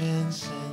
Vincent.